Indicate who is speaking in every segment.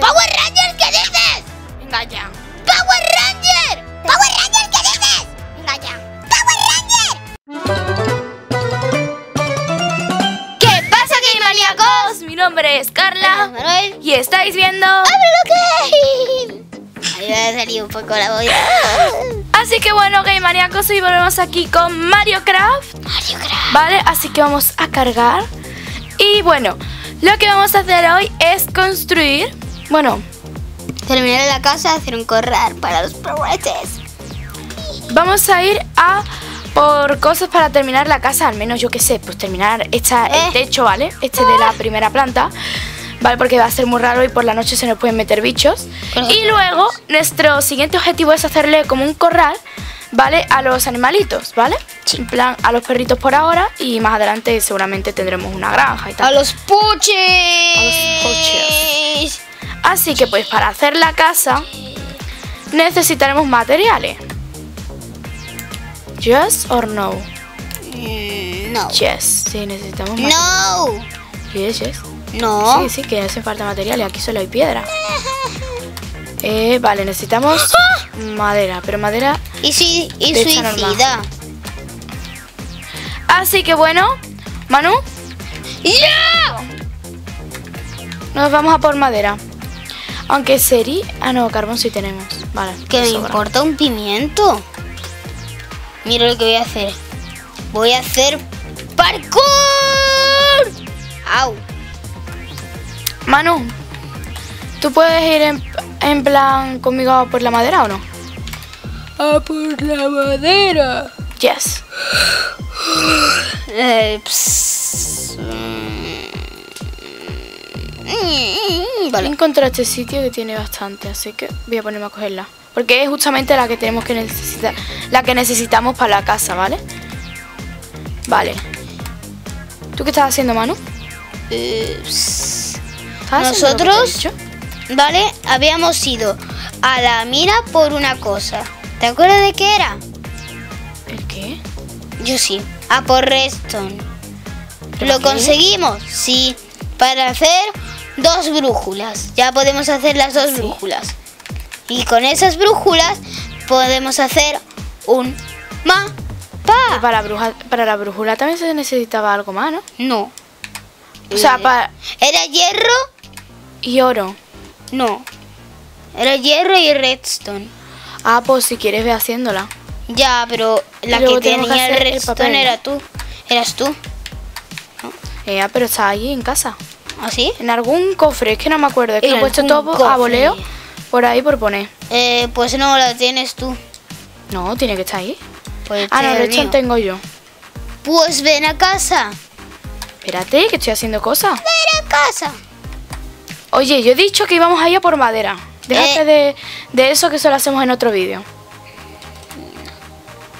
Speaker 1: ¡Power Rangers, qué dices!
Speaker 2: Venga ya.
Speaker 1: ¡Power Ranger! ¡Power Rangers, qué dices!
Speaker 2: Venga ya.
Speaker 1: ¡Power Ranger!
Speaker 2: ¿Qué pasa, Game Maníacos? Mi nombre es Carla.
Speaker 1: Manuel.
Speaker 2: Y estáis viendo.
Speaker 1: ¡Abre Ahí me ha salido un poco la boya.
Speaker 2: Así que bueno, Game Maníacos, hoy volvemos aquí con Mario Craft.
Speaker 1: Mario Craft.
Speaker 2: ¿Vale? Así que vamos a cargar. Y bueno, lo que vamos a hacer hoy es construir. Bueno,
Speaker 1: Terminar la casa, hacer un corral para los progreses.
Speaker 2: vamos a ir a por cosas para terminar la casa, al menos yo que sé, pues terminar esta,
Speaker 1: Eh.
Speaker 2: el techo, ¿vale? Este de la primera planta, ¿vale? Porque va a ser muy raro y por la noche se nos pueden meter bichos. Y luego, nuestro siguiente objetivo es hacerle como un corral, ¿vale? A los animalitos, ¿vale? En plan, a los perritos por ahora y más adelante seguramente tendremos una granja y tal.
Speaker 1: A los puches.
Speaker 2: Así que pues para hacer la casa necesitaremos materiales. Yes or no?
Speaker 1: Mm, No.
Speaker 2: Yes, sí, necesitamos materiales.
Speaker 1: No.
Speaker 2: Yes, yes.
Speaker 1: No.
Speaker 2: Sí, sí, que hacen falta materiales. Aquí solo hay piedra. Eh, vale, necesitamos madera, pero madera...
Speaker 1: Y, sui- y
Speaker 2: De. Así que bueno, Manu,
Speaker 1: ¡Ya!
Speaker 2: nos vamos a por madera. Aunque sería... Ah, no, carbón sí tenemos. Vale.
Speaker 1: Que me
Speaker 2: sobra.
Speaker 1: importa un pimiento. Mira lo que voy a hacer. Voy a hacer parkour. Au.
Speaker 2: Manu, ¿tú puedes ir en, en plan conmigo a por la madera o no?
Speaker 1: A por la madera.
Speaker 2: Yes.
Speaker 1: Eh, mm, Vale.
Speaker 2: Encontré este sitio que tiene bastante, así que voy a ponerme a cogerla. Porque es justamente la que tenemos que necesitar, la que necesitamos para la casa, ¿vale? Vale. ¿Tú qué estás haciendo, Manu?
Speaker 1: Eh, ps-
Speaker 2: ¿Estás haciendo lo que te he
Speaker 1: Nosotros-? Vale, habíamos ido a la mina por una cosa. ¿Te acuerdas de qué era?
Speaker 2: ¿El qué?
Speaker 1: Yo sí. A por Redstone.
Speaker 2: ¿Pero
Speaker 1: ¿Lo
Speaker 2: qué?
Speaker 1: conseguimos? Sí. Para hacer dos brújulas. Ya podemos hacer las dos
Speaker 2: Sí.
Speaker 1: brújulas. Y con esas brújulas podemos hacer un mapa.
Speaker 2: para, bruja- para la brújula también se necesitaba algo más, ¿no?
Speaker 1: No.
Speaker 2: O sea,
Speaker 1: Eh,
Speaker 2: para...
Speaker 1: ¿Era hierro?
Speaker 2: Y oro.
Speaker 1: No. Era hierro y redstone.
Speaker 2: Ah, pues si quieres ve haciéndola.
Speaker 1: Ya, pero la que tenía el redstone
Speaker 2: papel, ¿no?
Speaker 1: era tú. Eras tú.
Speaker 2: Eh, ah, pero está ahí en casa.
Speaker 1: ¿Así?
Speaker 2: En algún cofre, es que no me acuerdo. Es que lo he puesto todo a voleo por ahí por poner.
Speaker 1: Eh, pues no, la tienes tú.
Speaker 2: No, tiene que estar ahí.
Speaker 1: Pues
Speaker 2: Ah, no, de hecho
Speaker 1: mío.
Speaker 2: tengo yo.
Speaker 1: Pues ven a casa.
Speaker 2: Espérate, que estoy haciendo cosas.
Speaker 1: Ven a casa.
Speaker 2: Oye, yo he dicho que íbamos a ir a por madera. Déjate
Speaker 1: Eh.
Speaker 2: de, de eso que solo hacemos en otro vídeo.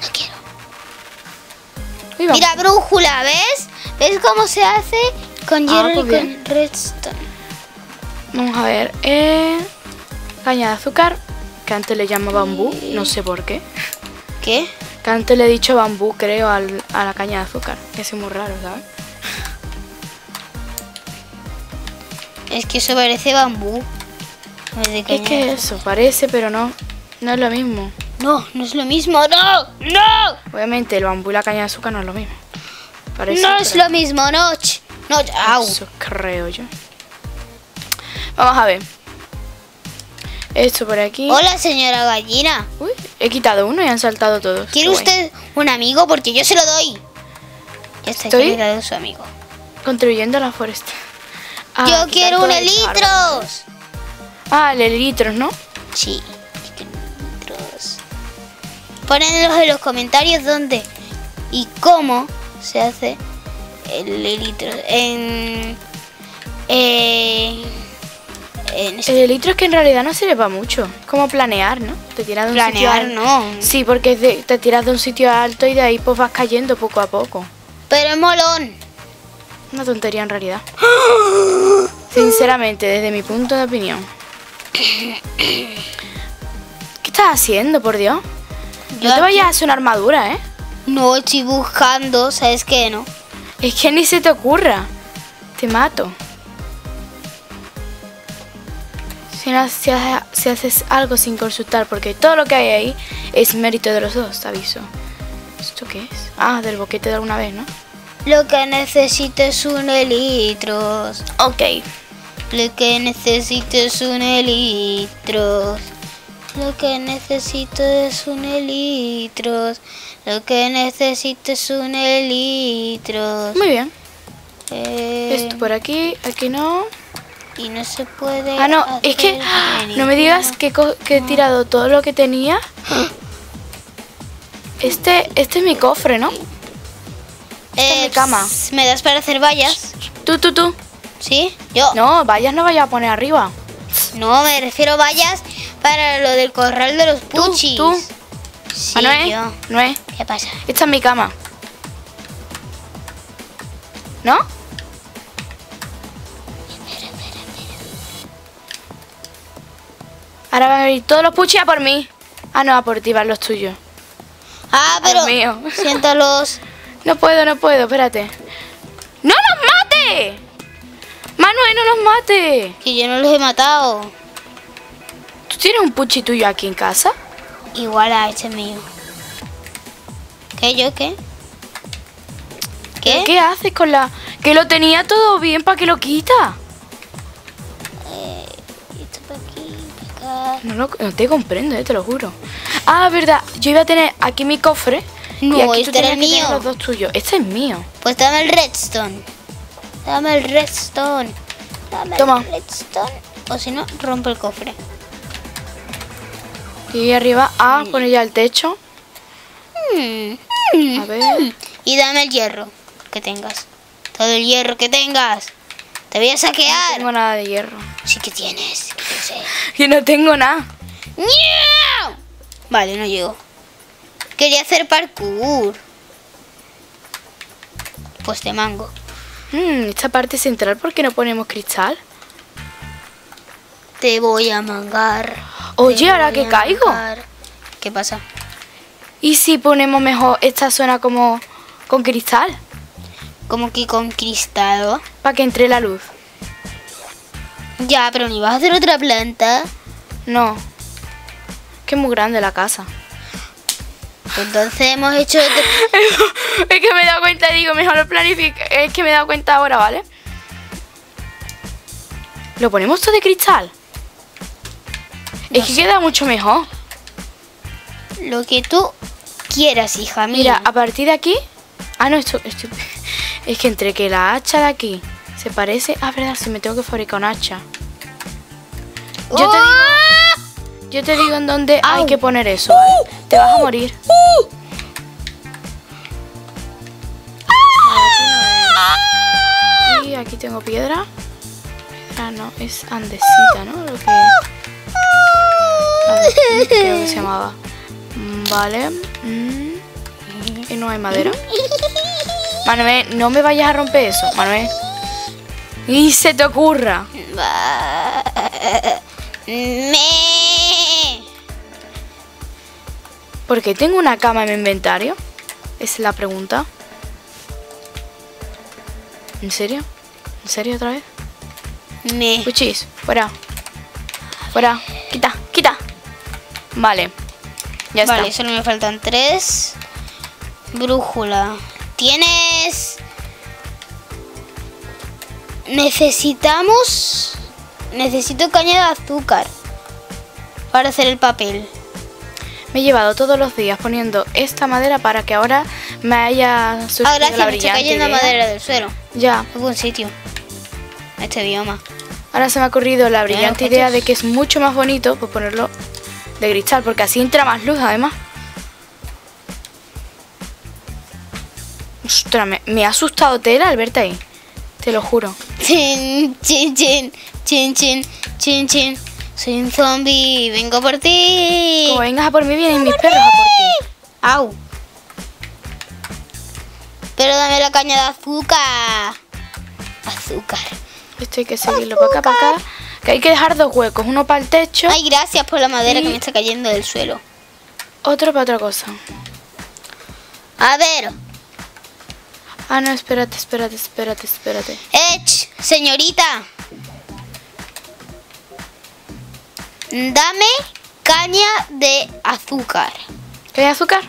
Speaker 1: No quiero. Mira, brújula, ¿ves? ¿Ves cómo se hace con
Speaker 2: Ah,
Speaker 1: hierro y
Speaker 2: pues
Speaker 1: con redstone?
Speaker 2: Vamos a ver. Eh, caña de azúcar, que antes le llamo bambú, no sé por qué.
Speaker 1: ¿Qué?
Speaker 2: Que antes le he dicho bambú, creo, al- a la caña de azúcar. Que es muy raro, ¿sabes?
Speaker 1: Es que eso parece bambú. Es
Speaker 2: que eso, parece, pero no. No es lo mismo.
Speaker 1: No, no es lo mismo. ¡No! ¡No!
Speaker 2: Obviamente, el bambú y la caña de azúcar no es lo mismo. Parece,
Speaker 1: no es
Speaker 2: pero-
Speaker 1: lo mismo, no. No, au.
Speaker 2: Eso creo yo. Vamos a ver. Esto por aquí.
Speaker 1: Hola, señora gallina.
Speaker 2: Uy, he quitado uno y han saltado todos.
Speaker 1: ¿Quiere
Speaker 2: Qué guay.
Speaker 1: usted un amigo? Porque yo se lo doy. Ya está,
Speaker 2: ¿Estoy?
Speaker 1: dado su amigo.
Speaker 2: Construyendo la foresta. Ah,
Speaker 1: yo quiero un elitros.
Speaker 2: Ah, el elitros, ¿no?
Speaker 1: Sí. Ponedlos en los comentarios dónde y cómo se hace el elitros. En. En. en este-
Speaker 2: El elitro es que en realidad no sirve para mucho. Como planear, ¿no? Te tiras de un
Speaker 1: planear,
Speaker 2: sitio
Speaker 1: no.
Speaker 2: Sí, porque te tiras de un sitio alto y de ahí pues vas cayendo poco a poco.
Speaker 1: Pero es molón.
Speaker 2: Una tontería en realidad. Sinceramente, desde mi punto de opinión. ¿Qué estás haciendo, por Dios? No te vayas a hacer una armadura, ¿eh?
Speaker 1: No estoy buscando, ¿sabes qué? No.
Speaker 2: Es que ni se te ocurra. Te mato. Si, no- si haces, si haces algo sin consultar, porque todo lo que hay ahí es mérito de los dos, te aviso. ¿Esto qué es? Ah, del boquete de alguna vez, ¿no?
Speaker 1: Lo que necesito es un litros.
Speaker 2: Ok.
Speaker 1: Lo que necesito es un litros. Lo que necesito es un litros. Lo que necesito es un litros.
Speaker 2: Muy bien.
Speaker 1: Eh,
Speaker 2: Esto por aquí, aquí no.
Speaker 1: y no se puede.
Speaker 2: Ah, no, es que no me digas que, que he tirado todo lo que tenía. Este, este es mi cofre, ¿no? esta es mi cama.
Speaker 1: ps, ¿Me das para hacer vallas?
Speaker 2: Tú, tú, tú.
Speaker 1: ¿Sí? Yo.
Speaker 2: No, vayas no vaya a poner arriba.
Speaker 1: No, me refiero a vallas para lo del corral de los
Speaker 2: Tú,
Speaker 1: puchis.
Speaker 2: tú.
Speaker 1: Sí,
Speaker 2: ah, no es.
Speaker 1: yo. ¿Qué pasa?
Speaker 2: Esta es mi cama. ¿No? Ahora van a venir todos los puchis a por mí. Ah, no, a por ti van los tuyos.
Speaker 1: Ah, pero.
Speaker 2: mío.
Speaker 1: Siéntalos.
Speaker 2: No puedo, no puedo, espérate. ¡No nos mate! Manuel, no nos mate.
Speaker 1: Que yo no los he matado.
Speaker 2: ¿Tú tienes un puchi tuyo aquí en casa?
Speaker 1: Igual a este mío. ¿Qué? ¿Yo qué? ¿Qué?
Speaker 2: ¿Qué haces con la...? Que lo tenía todo bien, ¿para qué lo quita?
Speaker 1: Eh, esto para aquí, para acá.
Speaker 2: No, lo- no te comprendo, eh, te lo juro. Ah, verdad, yo iba a tener aquí mi cofre. y
Speaker 1: No,
Speaker 2: aquí tú
Speaker 1: este era
Speaker 2: que tener
Speaker 1: mío.
Speaker 2: los dos tuyos. Este es mío.
Speaker 1: Pues dame el redstone. Dame el redstone. Dame
Speaker 2: Toma.
Speaker 1: el redstone. O si no, rompe el cofre.
Speaker 2: Y arriba, ah, pone ya el techo.
Speaker 1: Mm,
Speaker 2: A ver.
Speaker 1: Y dame el hierro que tengas. Todo el hierro que tengas. Te voy a
Speaker 2: No
Speaker 1: saquear.
Speaker 2: tengo nada de hierro.
Speaker 1: Sí que tienes. yo sé.
Speaker 2: Y no tengo nada.
Speaker 1: Vale, no llego. Quería hacer parkour. Pues te mango.
Speaker 2: Mm, esta parte central, ¿por qué no ponemos cristal?
Speaker 1: Te voy a mangar.
Speaker 2: Oye, ahora que caigo.
Speaker 1: mangar. ¿Qué pasa?
Speaker 2: ¿Y si ponemos mejor esta zona como con cristal?
Speaker 1: Como que con cristal.
Speaker 2: Para que entre la luz.
Speaker 1: Ya, pero ni vas a hacer otra planta.
Speaker 2: No. Que es muy grande la casa.
Speaker 1: Entonces hemos hecho. otro-
Speaker 2: es que me he dado cuenta digo, mejor lo planifico. Es que me he dado cuenta ahora, ¿vale? ¿Lo ponemos todo de cristal? Es que queda mucho mejor.
Speaker 1: Lo que tú quieras, hija mía.
Speaker 2: Mira, a partir de aquí. Ah, no, esto, esto- Es que entre que la hacha de aquí se parece. Ah, verdad, si me tengo que fabricar un hacha. Yo te digo, yo te digo en dónde hay.
Speaker 1: Au. ¡Uh!
Speaker 2: que poner eso. ¿vale? Te vas a morir. Y aquí tengo piedra. Piedra no, es andesita, ¿no? Lo que. Ande- creo que se llamaba. Mm, Vale. Mm, Y no hay madera. Manuel, no me vayas a romper eso, Manuel. Y se te ocurra.
Speaker 1: Me.
Speaker 2: ¿Por qué tengo una cama en mi inventario? Esa es la pregunta. ¿En serio? ¿En serio otra vez?
Speaker 1: Me.
Speaker 2: Puchis, fuera. Fuera. Vale. Ya
Speaker 1: Vale,
Speaker 2: está.
Speaker 1: solo me faltan tres. Brújula. Tienes. Necesitamos. Necesito caña de azúcar. Para hacer el papel.
Speaker 2: Me he llevado todos los días poniendo esta madera para que ahora me haya surgido
Speaker 1: Ah, gracias,
Speaker 2: la
Speaker 1: me está
Speaker 2: brillante
Speaker 1: cayendo
Speaker 2: idea.
Speaker 1: madera del suelo.
Speaker 2: Ya.
Speaker 1: Es buen sitio. Este bioma.
Speaker 2: Ahora se me ha ocurrido la brillante idea de que es mucho más bonito pues ponerlo de cristal, porque así entra más luz además. Ostras, me, me ha asustado tela al verte ahí. Te lo juro.
Speaker 1: Chin, chin, chin, chin, chin, chin, chin. Soy un zombie, vengo por ti.
Speaker 2: Como vengas a por mí, vienen mis perros a por ti.
Speaker 1: Au. Pero dame la caña de azúcar. Azúcar.
Speaker 2: Esto hay que seguirlo para acá, para acá. Que hay que dejar dos huecos, uno para el techo,
Speaker 1: Ay, gracias por la madera
Speaker 2: Y-
Speaker 1: que me está cayendo del suelo.
Speaker 2: otro para otra cosa.
Speaker 1: A ver.
Speaker 2: Ah, no, espérate, espérate, espérate, espérate.
Speaker 1: Ech, señorita. Dame caña de azúcar.
Speaker 2: ¿Qué hay azúcar?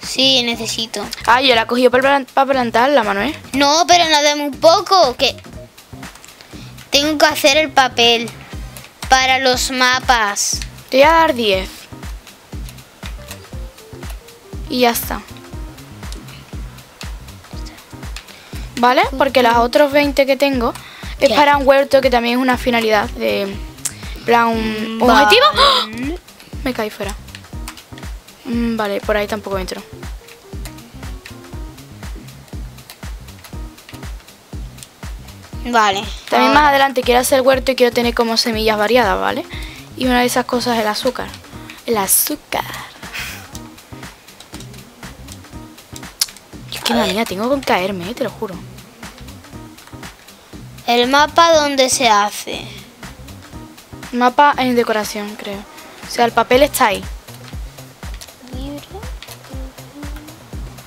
Speaker 1: Sí, necesito.
Speaker 2: Ah, yo la he cogido para, para plantarla, Manuel.
Speaker 1: No, pero no dame un poco, que tengo que hacer el papel para los mapas.
Speaker 2: Te voy a dar 10. Y ya está. ¿Vale? Porque los otros 20 que tengo es
Speaker 1: ¿Qué?
Speaker 2: para un huerto que también es una finalidad de plan un, objetivo.
Speaker 1: Vale.
Speaker 2: Me caí fuera. Mm, Vale, por ahí tampoco entro.
Speaker 1: Vale.
Speaker 2: También
Speaker 1: ahora.
Speaker 2: más adelante quiero hacer huerto y quiero tener como semillas variadas, ¿vale? Y una de esas cosas es el azúcar. El azúcar. Yo es que tengo con caerme, eh, te lo juro.
Speaker 1: El mapa donde se hace.
Speaker 2: Mapa en decoración, creo. O sea, el papel está ahí.
Speaker 1: Libro.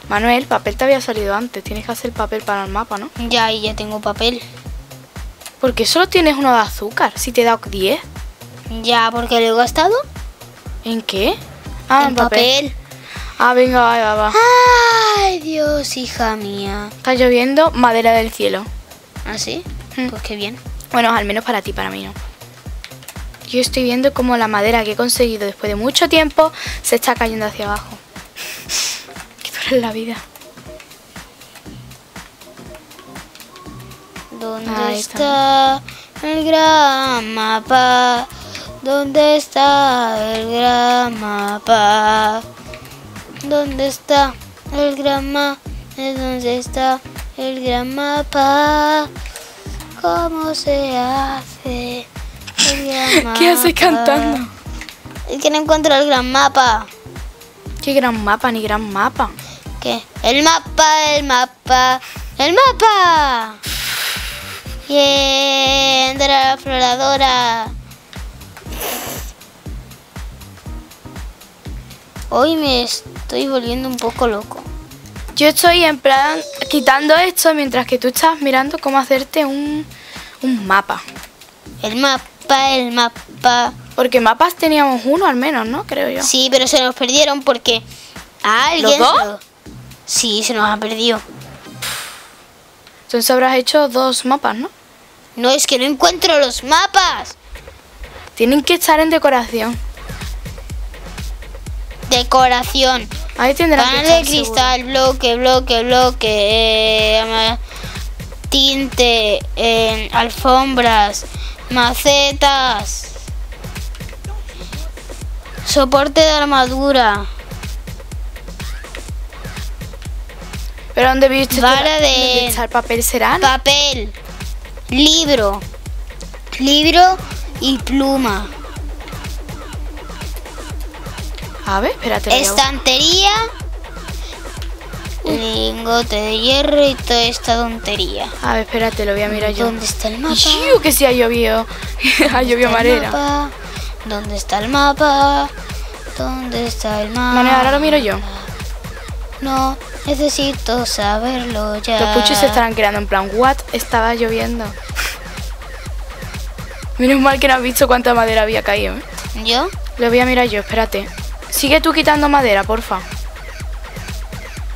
Speaker 2: Manuel, el papel te había salido antes. Tienes que hacer papel para el mapa, ¿no?
Speaker 1: Ya, ahí ya tengo papel.
Speaker 2: Porque solo tienes uno de azúcar. Si te he dado 10.
Speaker 1: Ya, porque luego ha estado
Speaker 2: ¿En qué? Ah,
Speaker 1: en papel.
Speaker 2: Ah, venga, va, va, va.
Speaker 1: Ay, Dios, hija mía.
Speaker 2: Está lloviendo madera del cielo.
Speaker 1: ¿Ah, sí?
Speaker 2: Mm.
Speaker 1: Pues qué bien.
Speaker 2: Bueno, al menos para ti, para mí no. Yo estoy viendo cómo la madera que he conseguido después de mucho tiempo se está cayendo hacia abajo. Qué dura es la vida.
Speaker 1: ¿Dónde
Speaker 2: Ahí
Speaker 1: está el gran mapa? ¿Dónde está el gran mapa? ¿Dónde está el gran mapa? ¿Dónde está el gran mapa? ¿Cómo se hace el gran mapa?
Speaker 2: ¿Qué haces cantando?
Speaker 1: Es que no encuentro el gran mapa.
Speaker 2: Qué gran mapa, ni gran mapa.
Speaker 1: ¿Qué? El mapa, el mapa, el mapa. Bien, de la exploradora. Hoy me estoy volviendo un poco loco.
Speaker 2: Yo estoy en plan quitando esto mientras que tú estás mirando cómo hacerte un, un mapa.
Speaker 1: El mapa, el mapa.
Speaker 2: Porque mapas teníamos uno al menos, ¿no? Creo yo.
Speaker 1: Sí, pero se nos perdieron porque a alguien.
Speaker 2: dos?
Speaker 1: se lo- Sí, se nos ha perdido.
Speaker 2: Entonces habrás hecho dos mapas, ¿no?
Speaker 1: No, es que no encuentro los mapas.
Speaker 2: Tienen que estar en decoración.
Speaker 1: Decoración.
Speaker 2: Ahí tendrán que
Speaker 1: Panel
Speaker 2: estar
Speaker 1: de
Speaker 2: seguro.
Speaker 1: cristal, bloque, bloque, bloque, eh, tinte, eh, alfombras, macetas, soporte de armadura,
Speaker 2: Pero ¿dónde viste
Speaker 1: Vara de-
Speaker 2: papel serán?
Speaker 1: papel, libro, libro y pluma,
Speaker 2: A ver, espérate.
Speaker 1: estantería, lingote de hierro y toda esta tontería.
Speaker 2: A ver, espérate, lo voy a mirar yo.
Speaker 1: ¿Dónde está el mapa?
Speaker 2: Iu, que sí ha llovido. ha llovido
Speaker 1: mapa? ¿Dónde está el mapa? ¿Dónde está el mapa?
Speaker 2: Manuel, ahora lo miro yo.
Speaker 1: No, necesito saberlo ya.
Speaker 2: Los puchos se estarán creando en plan, ¿what? Estaba lloviendo. Menos mal que no has visto cuánta madera había caído. ¿eh?
Speaker 1: ¿Yo?
Speaker 2: Lo voy a mirar yo, espérate. Sigue tú quitando madera, porfa.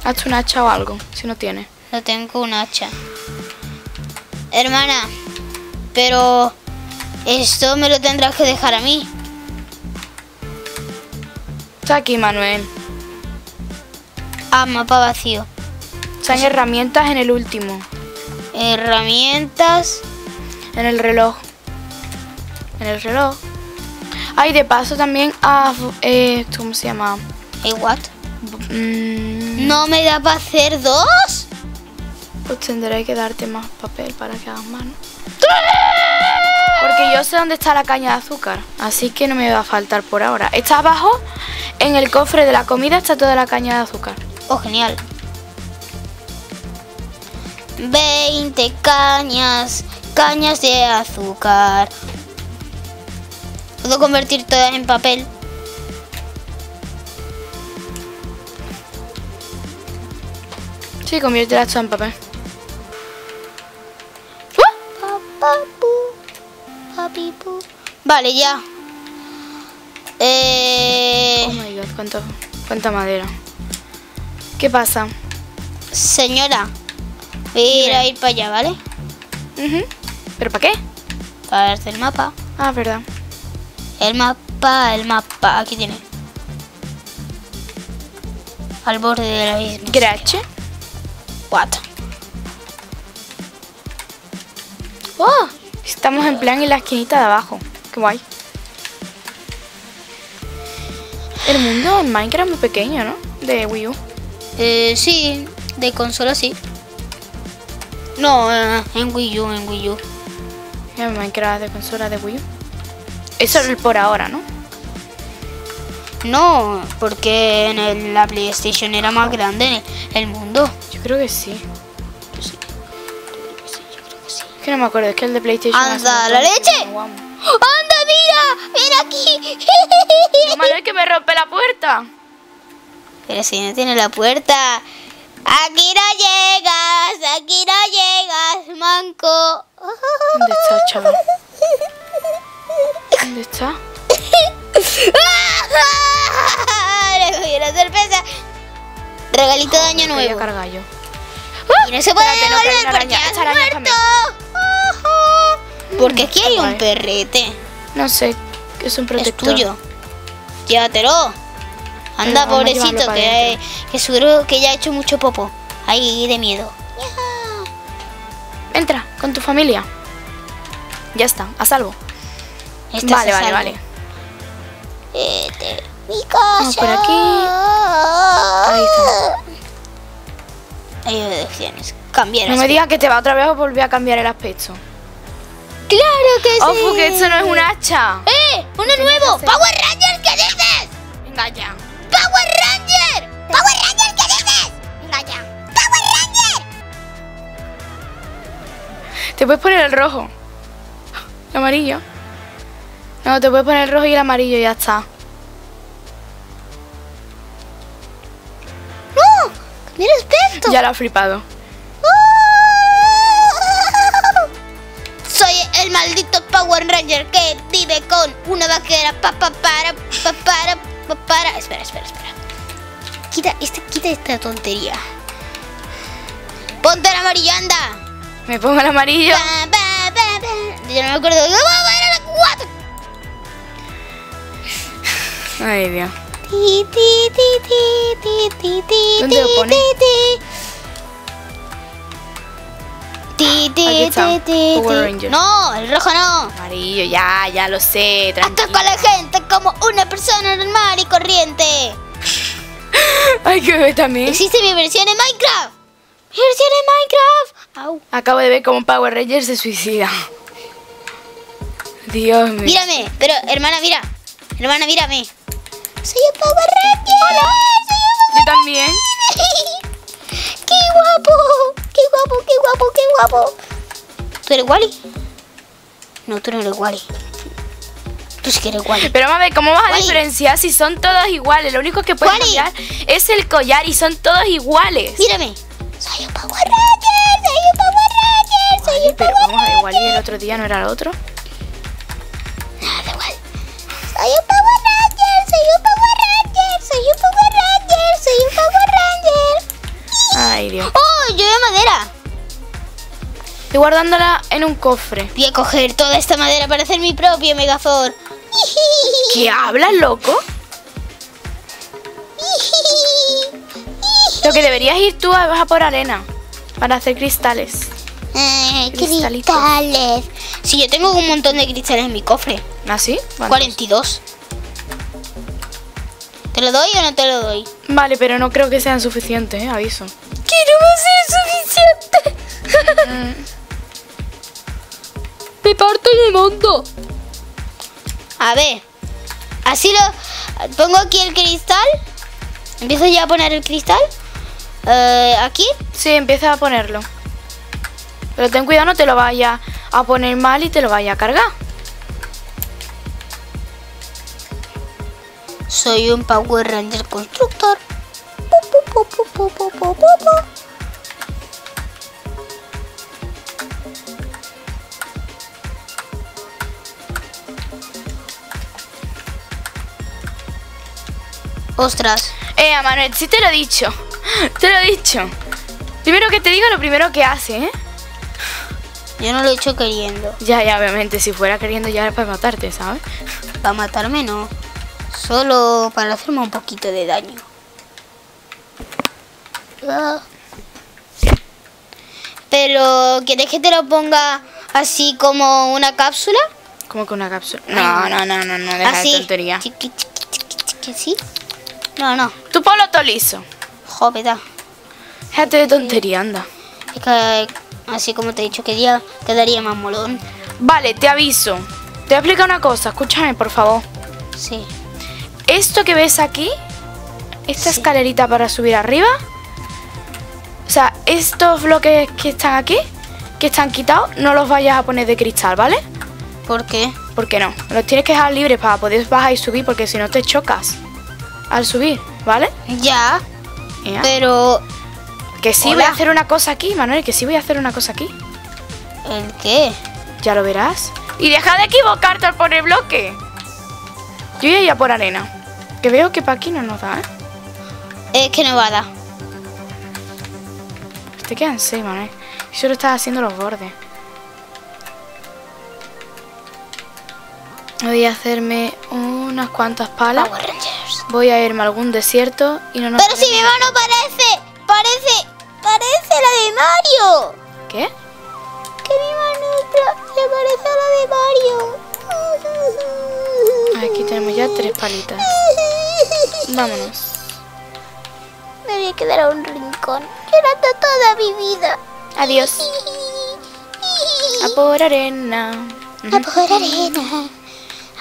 Speaker 2: Hazte un hacha o algo, si no tienes.
Speaker 1: No tengo un hacha. Hermana, pero esto me lo tendrás que dejar a mí.
Speaker 2: Está aquí, Manuel.
Speaker 1: Ah, mapa vacío.
Speaker 2: Están herramientas en el último.
Speaker 1: Herramientas.
Speaker 2: En el reloj. En el reloj. Ay, de paso también a... Eh, ¿Cómo se llama?
Speaker 1: ¿Y what?
Speaker 2: Mm,
Speaker 1: ¿No me da para hacer dos?
Speaker 2: Pues tendré que darte más papel para que hagas más, ¿no? Porque yo sé dónde está la caña de azúcar, así que no me va a faltar por ahora. Está abajo, en el cofre de la comida está toda la caña de azúcar.
Speaker 1: Oh, genial. 20 cañas, cañas de azúcar. Puedo convertir todas en papel.
Speaker 2: Sí, conviértela esto en papel.
Speaker 1: Vale, ya. Eh,
Speaker 2: Oh my god, cuánto, cuánta madera. ¿Qué pasa?
Speaker 1: señora, voy a ir a ir para allá, ¿vale?
Speaker 2: ¿Pero para qué?
Speaker 1: Para hacer el mapa.
Speaker 2: Ah, verdad.
Speaker 1: El mapa, el mapa. Aquí tiene. Al borde del abismo.
Speaker 2: Grache.
Speaker 1: What?
Speaker 2: Oh, estamos en plan en la esquinita de abajo. Qué guay. El mundo en Minecraft es muy pequeño, ¿no? De Wii U.
Speaker 1: Eh, sí, de consola sí. No, eh, en Wii U, en Wii U.
Speaker 2: En Minecraft de consola de Wii U. Eso es por ahora, ¿no?
Speaker 1: No, porque en el- la PlayStation era más grande el mundo.
Speaker 2: Yo creo que sí. Es que no me acuerdo, es que el de PlayStation...
Speaker 1: ¡Anda, la
Speaker 2: que
Speaker 1: leche! ¡Anda, mira! ¡Mira aquí!
Speaker 2: No, Manuel, que me rompe la puerta.
Speaker 1: Pero si no tiene la puerta. Aquí no llegas, aquí no llegas, manco.
Speaker 2: ¿Dónde está, chaval? ¿Dónde está?
Speaker 1: Le cogí una sorpresa. Regalito de año
Speaker 2: Me voy a
Speaker 1: nuevo.
Speaker 2: cargar yo.
Speaker 1: Y no se puede
Speaker 2: Espérate, no,
Speaker 1: devolver
Speaker 2: una
Speaker 1: porque has muerto. Porque aquí hay un perrete.
Speaker 2: No sé, es un
Speaker 1: Es
Speaker 2: protector.
Speaker 1: tuyo. Llévatelo. Anda, pobrecito, que, que seguro que ya ha hecho mucho popo. Ahí de miedo.
Speaker 2: Entra, con tu familia. Ya está, a salvo.
Speaker 1: Estás
Speaker 2: vale,
Speaker 1: a
Speaker 2: vale,
Speaker 1: salvo.
Speaker 2: vale.
Speaker 1: Vete, mi casa.
Speaker 2: Vamos por aquí. Ahí está.
Speaker 1: Hay opciones. Cambiar.
Speaker 2: No me digas que te va otra vez a volver a cambiar el aspecto.
Speaker 1: Claro que sí.
Speaker 2: ¡Ojo, que esto no es un hacha!
Speaker 1: ¡Eh! ¡Uno nuevo! ¡Power Ranger! ¿Qué dices?
Speaker 2: Venga ya.
Speaker 1: ¡Power Ranger! ¡Power Ranger! ¿Qué dices? Venga ya. ¡Power Ranger!
Speaker 2: Te puedes poner el rojo. El amarillo. No, te puedes poner el rojo y el amarillo y ya está.
Speaker 1: ¡No! ¡Mira aspecto!
Speaker 2: Ya lo has flipado.
Speaker 1: Soy el maldito Power Ranger que vive con una vaquera pa pa para pa para pa para. Espera, espera, espera. Quita esta, quita esta tontería. Ponte el amarillo, anda.
Speaker 2: Me pongo el amarillo.
Speaker 1: Pa, pa, pa, pa. Yo no me acuerdo. ¡Vamos a la cuatro!
Speaker 2: Ay, Dios. ¿Dónde lo
Speaker 1: ti,
Speaker 2: pone?
Speaker 1: Ti, ti. Ti,
Speaker 2: Power. Ranger.
Speaker 1: No, el rojo no.
Speaker 2: Amarillo, ya, ya lo sé. Tranquilo.
Speaker 1: con la gente como una persona normal y corriente.
Speaker 2: Ay, que bebé también.
Speaker 1: Existe mi versión en Minecraft. Mi versión en Minecraft. Au.
Speaker 2: Acabo de ver cómo Power Ranger se suicida. Dios mío.
Speaker 1: Mírame, pero hermana, mira. Hermana, mírame. Soy un Power Ranger. Hola. Soy
Speaker 2: Yo también.
Speaker 1: guapo, qué guapo! ¿Tú eres Wally? No, tú no eres Wally. Tú sí que eres Wally.
Speaker 2: Pero vamos a ver, ¿cómo vas a
Speaker 1: Wally.
Speaker 2: diferenciar si son todos iguales? Lo único que puedes
Speaker 1: Wally.
Speaker 2: cambiar es el collar y son todos iguales.
Speaker 1: Mírame. Soy un Power Ranger. Soy un Power Ranger. Soy
Speaker 2: Wally,
Speaker 1: un
Speaker 2: pero
Speaker 1: Power
Speaker 2: vamos a ver,
Speaker 1: Ranger.
Speaker 2: Wally el otro día no era el otro.
Speaker 1: Nada, da igual. Soy un Power Ranger. Soy un Power Ranger. Soy un Power Ranger. Soy un Power Ranger.
Speaker 2: Ay, Dios.
Speaker 1: ¡Oh! Yo de madera.
Speaker 2: Estoy guardándola en un cofre.
Speaker 1: Voy a coger toda esta madera para hacer mi propio Megazord.
Speaker 2: ¿Qué hablas, loco? Lo que deberías ir tú a, a por arena para hacer cristales.
Speaker 1: Eh, cristales. Sí, yo tengo un montón de cristales en mi cofre.
Speaker 2: ¿Así?
Speaker 1: 42. ¿Te lo doy o no te lo doy?
Speaker 2: Vale, pero no creo que sean suficientes, ¿eh? aviso.
Speaker 1: Que no va a ser suficiente. Me parto el mundo. A ver. Así lo... Pongo aquí el cristal. Empiezo ya a poner el cristal. Eh, aquí.
Speaker 2: Sí, empieza a ponerlo. Pero ten cuidado, no te lo vaya a poner mal y te lo vaya a cargar.
Speaker 1: Soy un Power Ranger constructor. Pu, pu, pu, Ostras.
Speaker 2: Eh, Manuel, sí te lo he dicho. Te lo he dicho. Primero que te diga lo primero que hace, ¿eh?
Speaker 1: Yo no lo he hecho queriendo.
Speaker 2: Ya, ya, obviamente, si fuera queriendo ya era para matarte, ¿sabes?
Speaker 1: Para matarme no. Solo para hacerme un poquito de daño. Ah. Pero, ¿quieres que te lo ponga así como una cápsula?
Speaker 2: Como que una cápsula. No, no, no, no, no, deja de tontería.
Speaker 1: ¿sí? No, no.
Speaker 2: Tú ponlo todo liso.
Speaker 1: Jopeta.
Speaker 2: Déjate de tontería, anda.
Speaker 1: Es que así como te he dicho que día quedaría más molón.
Speaker 2: Vale, te aviso. Te voy a explicar una cosa, escúchame, por favor.
Speaker 1: Sí.
Speaker 2: Esto que ves aquí, esta
Speaker 1: Sí.
Speaker 2: escalerita para subir arriba, o sea, estos bloques que están aquí, que están quitados, no los vayas a poner de cristal, ¿vale?
Speaker 1: ¿Por qué?
Speaker 2: ¿Por qué no? Los tienes que dejar libres para poder bajar y subir, porque si no te chocas al subir, ¿vale?
Speaker 1: Ya,
Speaker 2: Ya.
Speaker 1: pero
Speaker 2: Que sí voy a hacer una cosa aquí, Manuel, que sí voy a hacer una cosa aquí.
Speaker 1: ¿el qué?
Speaker 2: Ya lo verás. Y deja de equivocarte al poner bloque. Yo voy a ir a por arena. Que veo que para aquí no nos da, ¿eh?
Speaker 1: Es que no va a dar.
Speaker 2: Te quedan seis, Manuel. Y solo estás haciendo los bordes. Voy a hacerme unas cuantas palas.
Speaker 1: Power Rangers.
Speaker 2: Voy a irme a algún desierto y no nos...
Speaker 1: Pero si mi mano parece, parece, parece la de Mario.
Speaker 2: ¿Qué?
Speaker 1: Que mi mano se parece a la de Mario.
Speaker 2: Aquí tenemos ya tres palitas. Vámonos.
Speaker 1: Me voy a quedar a un rincón llorando toda mi vida.
Speaker 2: Adiós. A por arena.
Speaker 1: A por arena,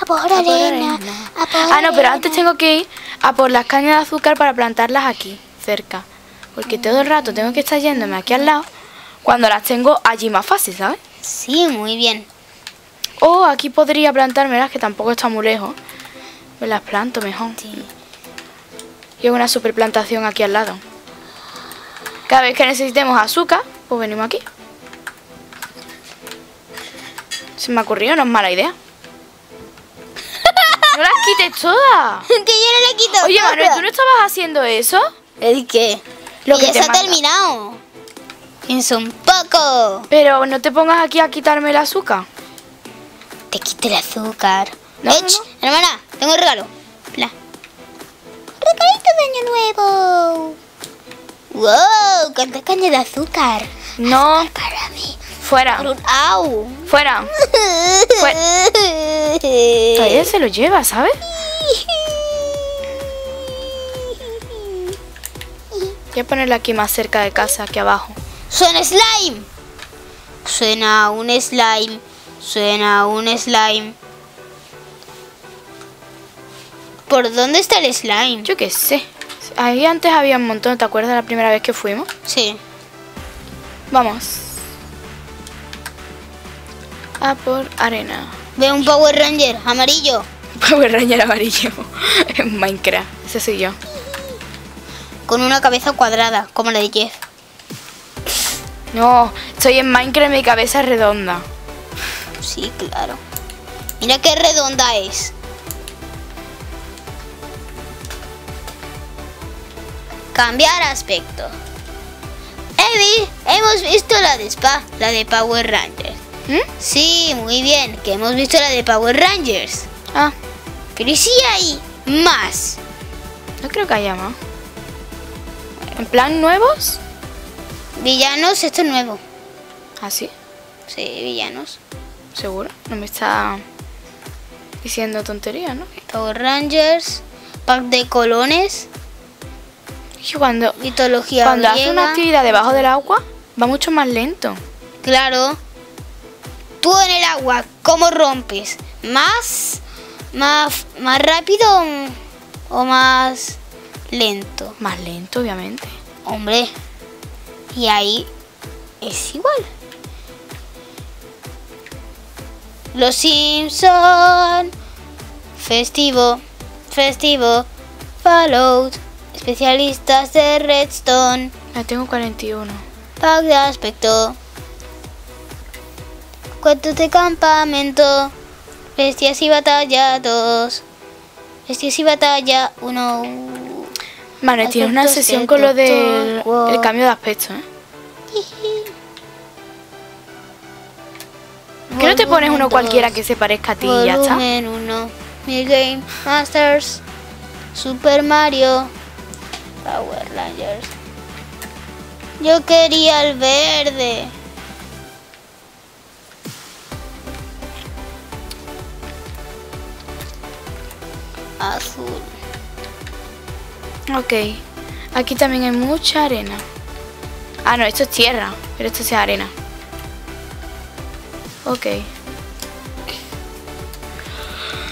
Speaker 1: a por
Speaker 2: A por
Speaker 1: arena,
Speaker 2: arena.
Speaker 1: a por
Speaker 2: Ah, no, pero antes tengo que ir a por las cañas de azúcar para plantarlas aquí, cerca. Porque todo el rato tengo que estar yéndome aquí al lado cuando las tengo allí más fácil, ¿sabes?
Speaker 1: Sí, muy bien.
Speaker 2: O aquí podría plantármelas, que tampoco está muy lejos. Me las planto mejor.
Speaker 1: Sí.
Speaker 2: Y una super plantación aquí al lado. Cada vez que necesitemos azúcar, pues venimos aquí. Se me ha ocurrido, no es mala idea. ¡No las quites todas!
Speaker 1: que yo no le quito
Speaker 2: Oye,
Speaker 1: nada.
Speaker 2: Manuel, ¿tú no estabas haciendo eso?
Speaker 1: ¿El qué?
Speaker 2: Lo
Speaker 1: Y
Speaker 2: que
Speaker 1: ya se ha terminado. Piensa un poco.
Speaker 2: Pero no te pongas aquí a quitarme el azúcar.
Speaker 1: Te quito el azúcar.
Speaker 2: No,
Speaker 1: Ech,
Speaker 2: no,
Speaker 1: hermana, tengo un regalo. Pla. Regalito de año nuevo. Wow, cuánta caña de azúcar.
Speaker 2: No,
Speaker 1: Para mí.
Speaker 2: Fuera,
Speaker 1: au.
Speaker 2: fuera. Todavía se lo lleva, ¿sabes? Voy a ponerla aquí más cerca de casa, aquí abajo.
Speaker 1: Suena slime. Suena un slime. Suena un slime. ¿Por dónde está el slime?
Speaker 2: Yo qué sé. Ahí antes había un montón, ¿te acuerdas la primera vez que fuimos?
Speaker 1: Sí.
Speaker 2: Vamos. A por arena.
Speaker 1: Veo un Power Ranger amarillo.
Speaker 2: Power Ranger amarillo. en Minecraft. Ese soy yo.
Speaker 1: Con una cabeza cuadrada, como la de Jeff.
Speaker 2: No, estoy en Minecraft y mi cabeza es redonda.
Speaker 1: Sí, claro. Mira qué redonda es. Cambiar aspecto. Evi, hemos visto la de Spa, la de Power Rangers.
Speaker 2: ¿Mm?
Speaker 1: Sí, muy bien, que hemos visto la de Power Rangers.
Speaker 2: Ah,
Speaker 1: Pero ¿y si hay más?
Speaker 2: no creo que haya más. ¿En plan nuevos?
Speaker 1: Villanos, esto es nuevo.
Speaker 2: Ah, sí,
Speaker 1: Sí, villanos.
Speaker 2: seguro. No me está diciendo tonterías, ¿no?
Speaker 1: Power Rangers, pack de colones,
Speaker 2: Y cuando,
Speaker 1: mitología
Speaker 2: cuando hace una actividad debajo del agua, va mucho más lento.
Speaker 1: Claro. Tú en el agua, ¿cómo rompes? ¿Más, más, más rápido o más lento?
Speaker 2: Más lento, obviamente.
Speaker 1: Hombre, y ahí es igual. Los Simpson. Festivo, festivo, Fallout, especialistas de Redstone.
Speaker 2: Ya tengo 41.
Speaker 1: Pack de aspecto. Cuentos de campamento. Bestias y batallados. Estoy si batalla uno.
Speaker 2: Vale, tienes una sesión con lo del el cambio de aspecto, ¿eh? ¿Por qué no te pones uno cualquiera que se parezca a ti y ya está?
Speaker 1: Volumen 1. Mi Game Masters. Super Mario. Power Rangers. Yo quería el verde. Azul.
Speaker 2: Ok. Aquí también hay mucha arena. Ah, no, esto es tierra, pero esto es arena. Ok.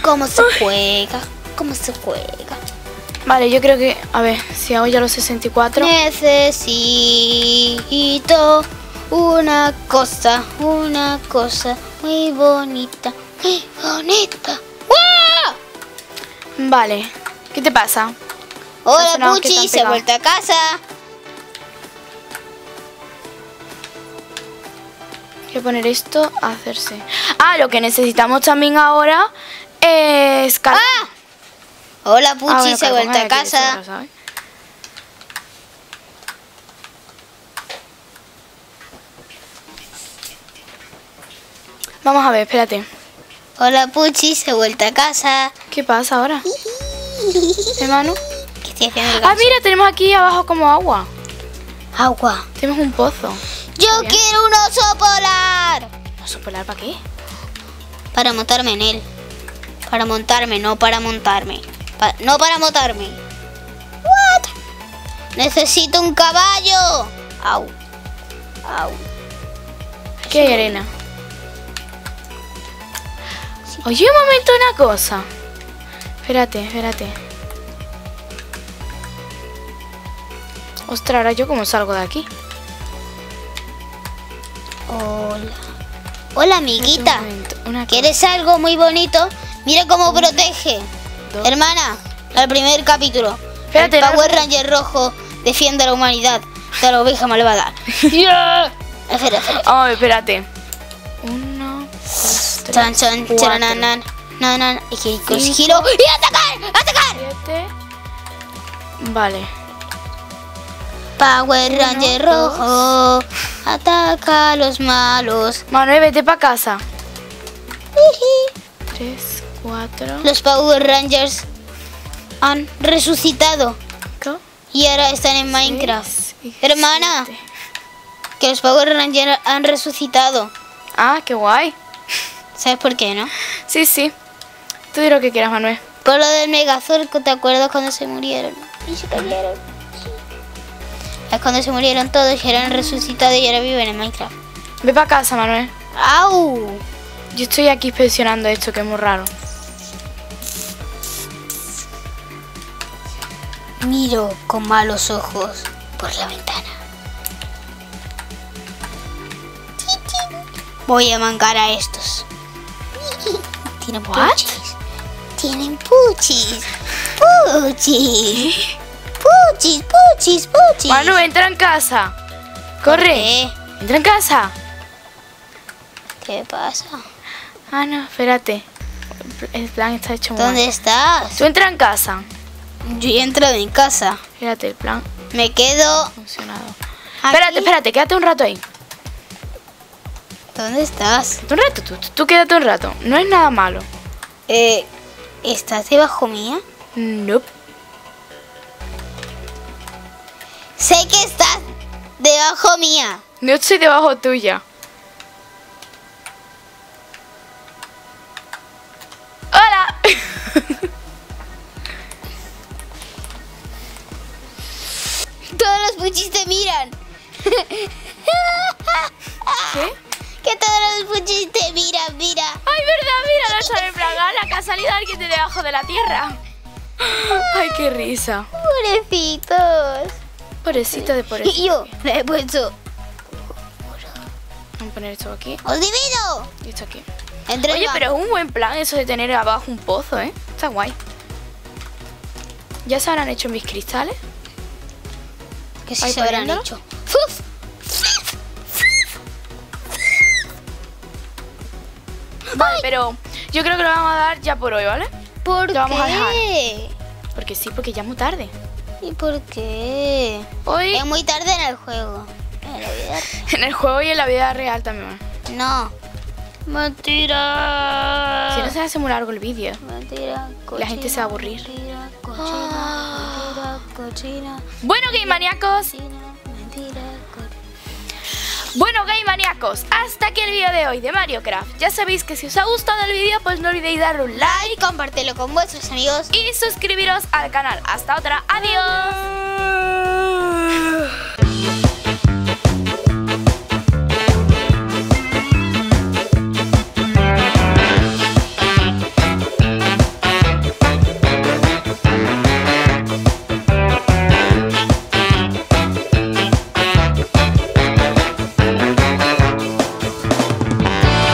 Speaker 1: ¿Cómo se juega? ¿Cómo se juega?
Speaker 2: Vale, yo creo que... A ver, si hago ya los 64...
Speaker 1: Necesito una cosa, una cosa muy bonita, muy bonita.
Speaker 2: Vale. ¿Qué te pasa?
Speaker 1: Hola
Speaker 2: te
Speaker 1: Puchi, se ha vuelto a casa.
Speaker 2: Hay que poner esto a hacerse. Ah, lo que necesitamos también ahora es... cal-
Speaker 1: ¡Ah! Hola Puchi,
Speaker 2: Ah, bueno,
Speaker 1: se ha vuelto a casa.
Speaker 2: sobra, ¿sabes? Vamos a ver, espérate.
Speaker 1: Hola Puchi, se ha vuelto a casa.
Speaker 2: ¿Qué pasa ahora? Hermano.
Speaker 1: ¿Qué estoy haciendo el
Speaker 2: Ah, mira, tenemos aquí abajo como agua.
Speaker 1: Agua.
Speaker 2: Tenemos un pozo.
Speaker 1: Yo
Speaker 2: Bien.
Speaker 1: quiero un oso polar.
Speaker 2: ¿Oso polar para qué?
Speaker 1: Para montarme en él. Para montarme, no para montarme. Pa- no para montarme. What? Necesito un caballo. Au. Au.
Speaker 2: Hay arena. Oye, un momento, una cosa. Espérate, espérate. Ostras, ahora yo cómo salgo de aquí.
Speaker 1: Hola. Hola, amiguita.
Speaker 2: Un.
Speaker 1: ¿Quieres algo muy bonito? Mira cómo protege.
Speaker 2: dos.
Speaker 1: Hermana, el primer capítulo.
Speaker 2: Espérate,
Speaker 1: el Power
Speaker 2: no-
Speaker 1: Ranger rojo defiende a la humanidad de la oveja malvada.
Speaker 2: ¡Yeah!
Speaker 1: Espera, espera.
Speaker 2: Ay, espérate. Uno, dos, tres,
Speaker 1: Chan, chan, charanan, nanan, y giro,
Speaker 2: Cinco.
Speaker 1: giro. ¡Y atacar! ¡Atacar!
Speaker 2: siete. Vale.
Speaker 1: Power Ranger
Speaker 2: dos.
Speaker 1: rojo ataca a los malos.
Speaker 2: Manuel, vete para casa. Tres, cuatro,
Speaker 1: Los Power Rangers han resucitado
Speaker 2: cinco,
Speaker 1: y ahora están en Minecraft.
Speaker 2: seis
Speaker 1: Hermana.
Speaker 2: siete.
Speaker 1: Que los Power Rangers han resucitado.
Speaker 2: Ah, qué guay.
Speaker 1: ¿Sabes por qué, no?
Speaker 2: Sí, sí. Tú di lo que quieras, Manuel.
Speaker 1: Por lo del Megazord, ¿te acuerdas cuando se murieron? Y se cayeron. Es cuando se murieron todos y eran resucitados y ahora viven en Minecraft.
Speaker 2: Ve para casa, Manuel.
Speaker 1: ¡Au!
Speaker 2: Yo estoy aquí inspeccionando esto, que es muy raro.
Speaker 1: Miro con malos ojos por la ventana. Voy a mancar a estos. Tienen
Speaker 2: What?
Speaker 1: Tienen puchis. Puchis. Puchis, puchis, puchis.
Speaker 2: Manu, entra en casa. Corre.
Speaker 1: ¿Qué?
Speaker 2: Entra en casa.
Speaker 1: ¿Qué pasa?
Speaker 2: Ah, no, espérate. El plan está hecho muy
Speaker 1: ¿Dónde
Speaker 2: mal.
Speaker 1: estás?
Speaker 2: Tú entra en casa.
Speaker 1: Yo he entrado en casa.
Speaker 2: Fíjate, el plan
Speaker 1: Me quedo.
Speaker 2: funcionado.
Speaker 1: aquí.
Speaker 2: Espérate, espérate, quédate un rato ahí.
Speaker 1: ¿Dónde estás?
Speaker 2: Un rato, tú, tú, tú quédate un rato. No es nada malo.
Speaker 1: Eh, ¿estás debajo mía?
Speaker 2: Nope.
Speaker 1: Sé que estás debajo mía.
Speaker 2: No estoy debajo tuya. ¡Hola!
Speaker 1: Todos los puchis te miran.
Speaker 2: ¿Qué?
Speaker 1: Que todos los puchis te miran, mira.
Speaker 2: ¡Ay, verdad! Mira, no sabe la que ha salido alguien de debajo de la tierra. ¡Ay, qué risa!
Speaker 1: Pobrecitos.
Speaker 2: Pobrecito de pobrecito.
Speaker 1: Y yo le he puesto.
Speaker 2: Vamos a poner esto aquí
Speaker 1: ¡Os divido!
Speaker 2: y esto aquí.
Speaker 1: Entre
Speaker 2: Oye, pero es un buen plan eso de tener abajo un pozo, ¿eh? Está guay. ¿Ya se habrán hecho mis cristales?
Speaker 1: Que si
Speaker 2: Ahí
Speaker 1: se habrán hecho. ¡Fuf!
Speaker 2: Vale, pero yo creo que lo vamos a dar ya por hoy, ¿vale?
Speaker 1: ¿Por
Speaker 2: Lo vamos a
Speaker 1: qué?
Speaker 2: Porque sí, porque ya es muy tarde.
Speaker 1: ¿Y por qué?
Speaker 2: Hoy
Speaker 1: Es muy tarde en el juego. En la vida
Speaker 2: en el juego y en la vida real también.
Speaker 1: real. No. Mentira.
Speaker 2: Si no se hace muy largo el vídeo.
Speaker 1: Mentira.
Speaker 2: La gente se va a aburrir.
Speaker 1: Mentira, cochina, mentira, cochina,
Speaker 2: Bueno, game maníacos.
Speaker 1: cochina, mentira, cochina.
Speaker 2: Bueno, game maníacos, hasta aquí el video de hoy de Mario Craft. Ya sabéis que si os ha gustado el video, pues no olvidéis darle un like,
Speaker 1: y compartirlo con vuestros amigos
Speaker 2: y suscribiros al canal. Hasta otra, adiós.